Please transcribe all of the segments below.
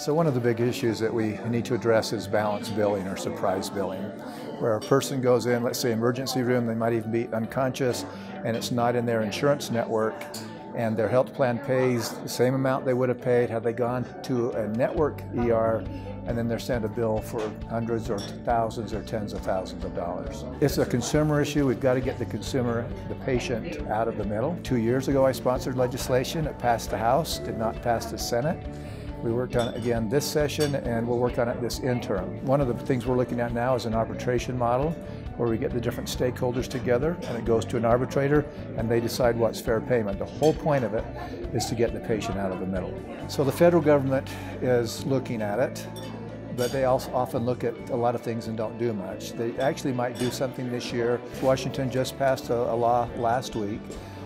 So one of the big issues that we need to address is balance billing or surprise billing, where a person goes in, let's say emergency room, they might even be unconscious, and it's not in their insurance network, and their health plan pays the same amount they would have paid had they gone to a network ER, and then they're sent a bill for hundreds or thousands or tens of thousands of dollars. It's a consumer issue. We've got to get the consumer, the patient, out of the middle. Two years ago, I sponsored legislation. It passed the House, did not pass the Senate. We worked on it again this session and we'll work on it this interim. One of the things we're looking at now is an arbitration model where we get the different stakeholders together and it goes to an arbitrator and they decide what's fair payment. The whole point of it is to get the patient out of the middle. So the federal government is looking at it but they also often look at a lot of things and don't do much. They actually might do something this year. Washington just passed a, a law last week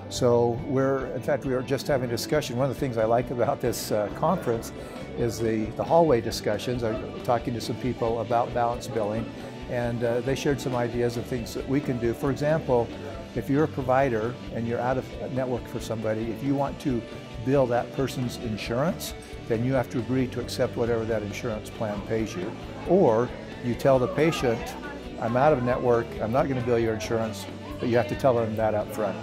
so we're, in fact, we were just having a discussion. One of the things I like about this uh, conference is the, the hallway discussions. I'm talking to some people about balance billing, and uh, they shared some ideas of things that we can do. For example, if you're a provider and you're out of network for somebody, if you want to bill that person's insurance, then you have to agree to accept whatever that insurance plan pays you. Or you tell the patient, I'm out of network, I'm not going to bill your insurance, but you have to tell them that up front.